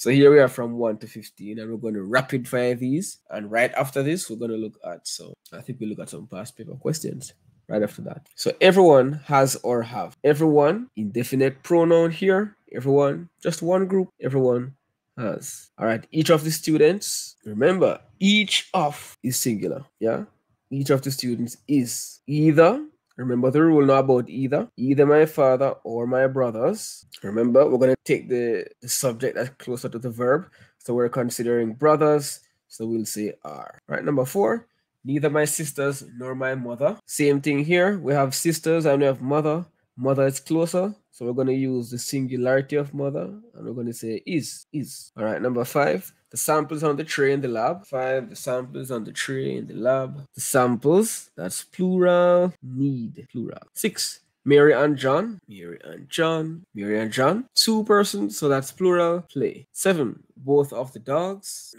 So here we are from 1 to 15, and we're going to rapid fire these. And right after this, we're going to look at, so I think we look at some past paper questions right after that. So everyone has or have. Everyone, indefinite pronoun here. Everyone, just one group. Everyone has. All right. Each of the students, remember, each of is singular. Yeah. Each of the students is either Remember the rule now about either, either my father or my brothers. Remember, we're going to take the, subject that's closer to the verb. So we're considering brothers. So we'll say are. Right, number four, neither my sisters nor my mother. Same thing here. We have sisters and we have mother. Mother is closer. So we're going to use the singularity of mother and we're going to say is, is. All right, number five, the samples on the tray in the lab. Five, the samples on the tray in the lab. The samples, that's plural, need, plural. Six, Mary and John, Mary and John, Mary and John, two persons, so that's plural, play. Seven, both of the dogs,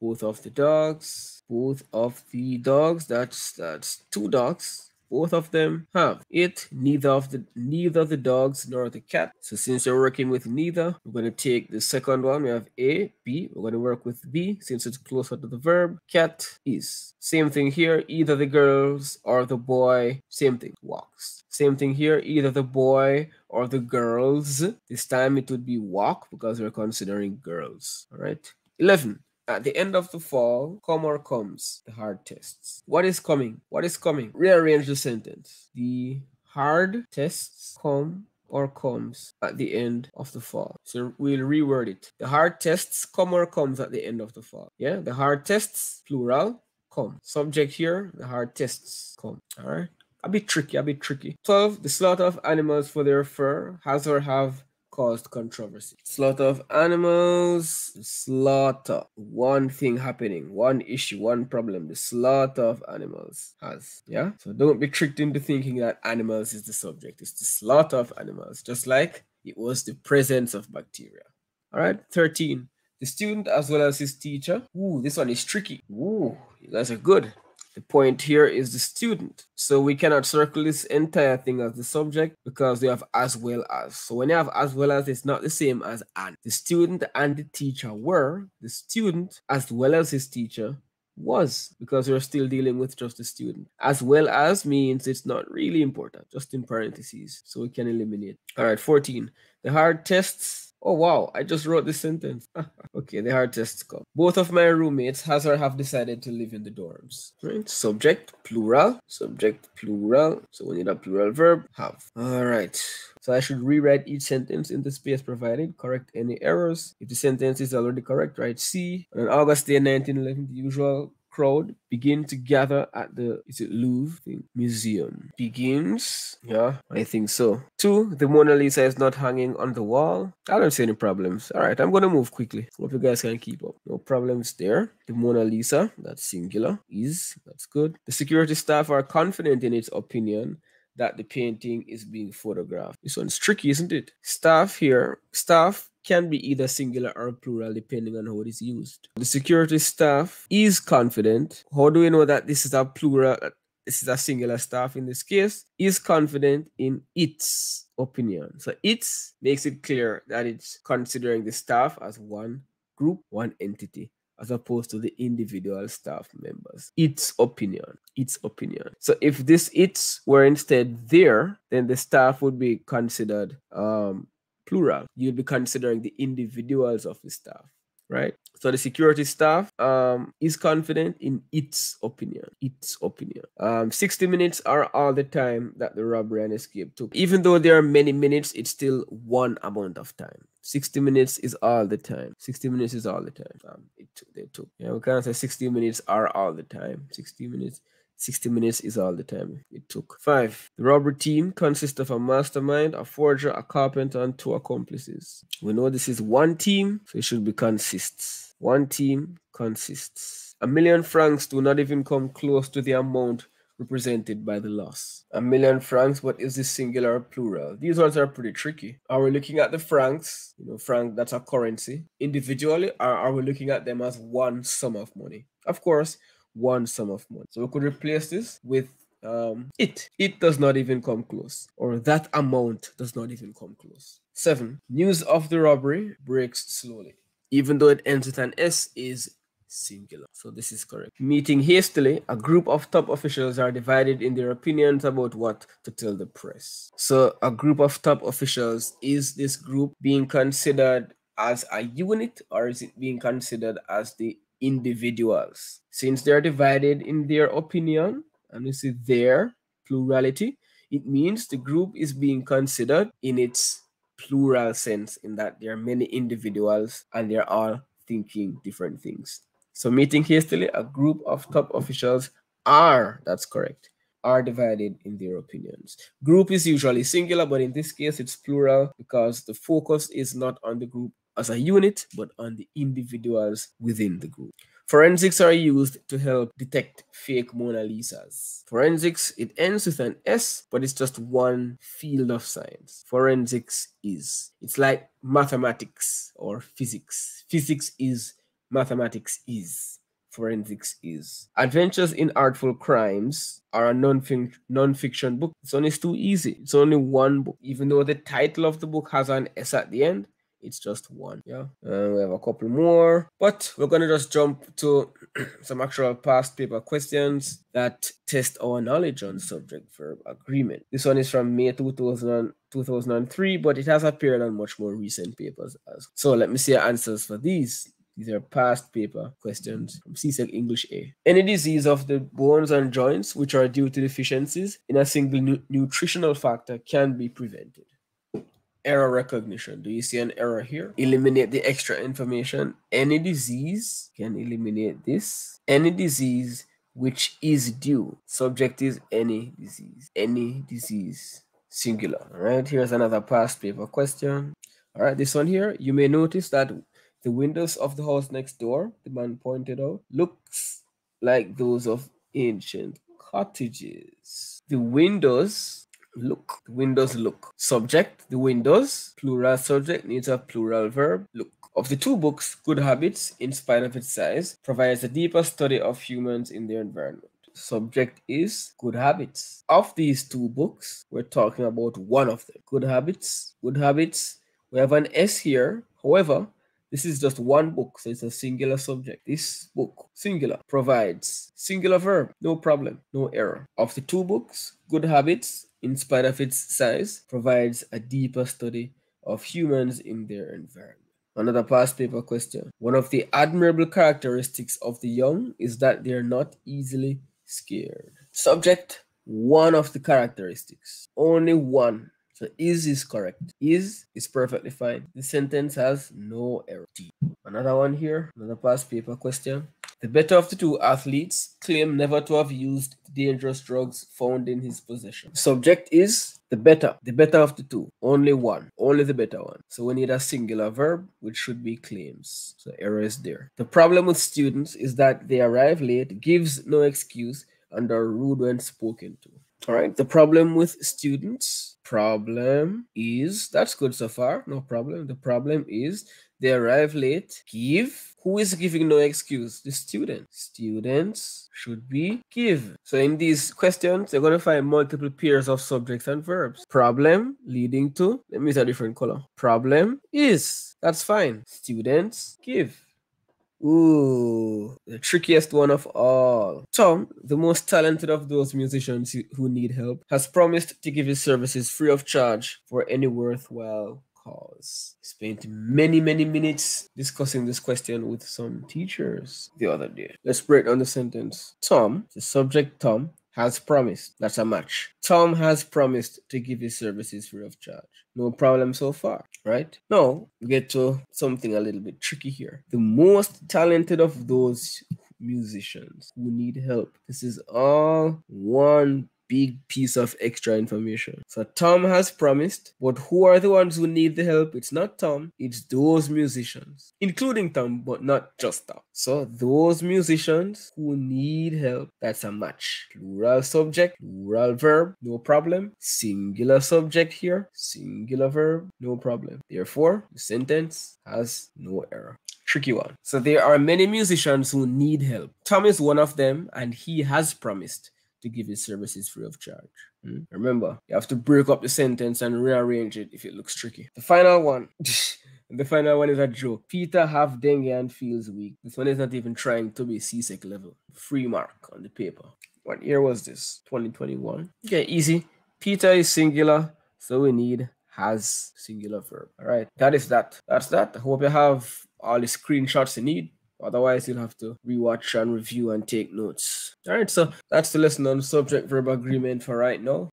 both of the dogs, both of the dogs, that's that's two dogs, both of them have it. Neither of the neither the dogs nor the cat. So since you're working with neither, we're going to take the second one. We have A, B. We're going to work with B since it's closer to the verb. Cat is. Same thing here. Either the girls or the boy. Same thing. Walks. Same thing here. Either the boy or the girls. This time it would be walk because we're considering girls. All right. 11. At the end of the fall, come or comes the hard tests. What is coming? What is coming? Rearrange the sentence. The hard tests come or comes at the end of the fall. So we'll reword it. The hard tests come or comes at the end of the fall. Yeah, the hard tests, plural, come. Subject here, the hard tests come. All right. A bit tricky, a bit tricky. 12. The slaughter of animals for their fur has or have caused controversy. Slaughter of animals, slaughter. One thing happening, one issue, one problem. The slaughter of animals has. Yeah? So don't be tricked into thinking that animals is the subject. It's the slaughter of animals, just like it was the presence of bacteria. All right, 13. The student as well as his teacher. Ooh, this one is tricky. Ooh, you guys are good. The point here is the student. So we cannot circle this entire thing as the subject because we have as well as. So when you have as well as, it's not the same as and. The student and the teacher were. The student as well as his teacher was because we're still dealing with just the student. As well as means it's not really important, just in parentheses. So we can eliminate. All right, 14. The hard tests Oh wow, I just wrote this sentence. okay, the hard tests come. Both of my roommates has or have decided to live in the dorms. Right? Subject, plural. Subject, plural. So we need a plural verb, have. Alright. So I should rewrite each sentence in the space provided, correct any errors. If the sentence is already correct, write C. On August day 1911, the usual crowd begin to gather at the is it Louvre museum. Begins, yeah, I think so. Two, the Mona Lisa is not hanging on the wall. I don't see any problems. All right, I'm gonna move quickly. Hope you guys can keep up. No problems there. The Mona Lisa, that's singular, is that's good. The security staff are confident in its opinion that the painting is being photographed. This one's tricky, isn't it? Staff here, staff can be either singular or plural depending on how it is used. The security staff is confident. How do we know that this is a plural? This is a singular staff in this case, is confident in its opinion. So it makes it clear that it's considering the staff as one group, one entity as opposed to the individual staff members. Its opinion. Its opinion. So if this its were instead there, then the staff would be considered um, plural. You'd be considering the individuals of the staff, right? So the security staff um, is confident in its opinion. Its opinion. Um, 60 minutes are all the time that the robbery and escape took. Even though there are many minutes, it's still one amount of time. 60 minutes is all the time. 60 minutes is all the time. Um, it took, they took. Yeah, we can't say 60 minutes are all the time. 60 minutes 60 minutes is all the time it took. Five, the robbery team consists of a mastermind, a forger, a carpenter, and two accomplices. We know this is one team, so it should be consists. One team consists. A million francs do not even come close to the amount represented by the loss. A million francs, what is this singular or plural? These ones are pretty tricky. Are we looking at the francs, you know, franc, that's a currency, individually, or are we looking at them as one sum of money? Of course, one sum of money. So we could replace this with um, it. It does not even come close, or that amount does not even come close. Seven, news of the robbery breaks slowly. even though it ends with an S, is singular. So this is correct. Meeting hastily, a group of top officials are divided in their opinions about what to tell the press. So a group of top officials, is this group being considered as a unit or is it being considered as the individuals? Since they're divided in their opinion, and you see their plurality, it means the group is being considered in its plural sense in that there are many individuals and they're all thinking different things. So meeting hastily, a group of top officials are, that's correct, are divided in their opinions. Group is usually singular, but in this case it's plural because the focus is not on the group as a unit, but on the individuals within the group. Forensics are used to help detect fake Mona Lisas. Forensics, it ends with an S, but it's just one field of science. Forensics is. It's like mathematics or physics. Physics is mathematics is, forensics is. Adventures in Artful Crimes are a non fiction book. It's only too easy. It's only one book. Even though the title of the book has an S at the end, it's just one. Yeah. And we have a couple more, but we're going to just jump to some actual past paper questions that test our knowledge on subject verb agreement. This one is from May 2000, 2003, but it has appeared on much more recent papers as so. Let me see answers for these. These are past paper questions from CSEC English A. Any disease of the bones and joints which are due to deficiencies in a single nu- nutritional factor can be prevented. Error recognition. Do you see an error here? Eliminate the extra information. Any disease can eliminate this. Any disease which is due. Subject is any disease. Any disease. Singular. All right, here's another past paper question. All right, this one here, you may notice that the windows of the house next door, the man pointed out, looks like those of ancient cottages. The windows look. Windows look. Subject, the windows, plural subject needs a plural verb, look. Of the two books, Good Habits, in spite of its size, provides a deeper study of humans in their environment. Subject is Good Habits. Of these two books, we're talking about one of them. Good Habits, Good Habits. We have an S here. However, this is just one book, so it's a singular subject. This book, singular, provides singular verb, no problem, no error. Of the two books, Good Habits, in spite of its size, provides a deeper study of humans in their environment. Another past paper question. One of the admirable characteristics of the young is that they're not easily scared. Subject, one of the characteristics. Only one so is is correct. Is is perfectly fine. The sentence has no error. Another one here, another past paper question. The better of the two athletes claim never to have used dangerous drugs found in his possession. Subject is the better, the better of the two. Only one, only the better one. So we need a singular verb, which should be claims. So error is there. The problem with students is that they arrive late, gives no excuse, and are rude when spoken to. All right. The problem with students, problem is that's good so far. No problem. The problem is they arrive late. Give. Who is giving no excuse? The student. Students should be give. So in these questions, you're going to find multiple pairs of subjects and verbs. Problem leading to, let me use a different color. Problem is. That's fine. Students give. Ooh, the trickiest one of all. Tom, the most talented of those musicians who need help, has promised to give his services free of charge for any worthwhile cause. He spent many, many minutes discussing this question with some teachers the other day. Let's break down the sentence. Tom, the subject Tom, has promised. That's a match. Tom has promised to give his services free of charge. No problem so far, right? Now, get to something a little bit tricky here. The most talented of those musicians who need help. This is all one big piece of extra information. So Tom has promised, but who are the ones who need the help? It's not Tom, it's those musicians, including Tom, but not just Tom. So those musicians who need help, that's a match. Plural subject, plural verb, no problem. Singular subject here, singular verb, no problem. Therefore, the sentence has no error tricky one. So there are many musicians who need help. Tom is one of them, and he has promised to give his services free of charge. Hmm? Remember, you have to break up the sentence and rearrange it if it looks tricky. The final one. the final one is a joke. Peter have dengue and feels weak. This one is not even trying to be CSEC level. Free mark on the paper. What year was this? 2021. Okay, easy. Peter is singular, so we need has singular verb. All right, that is that. That's that. I hope you have all the screenshots you need. Otherwise, you'll have to rewatch and review and take notes. All right, so that's the lesson on subject verb agreement for right now.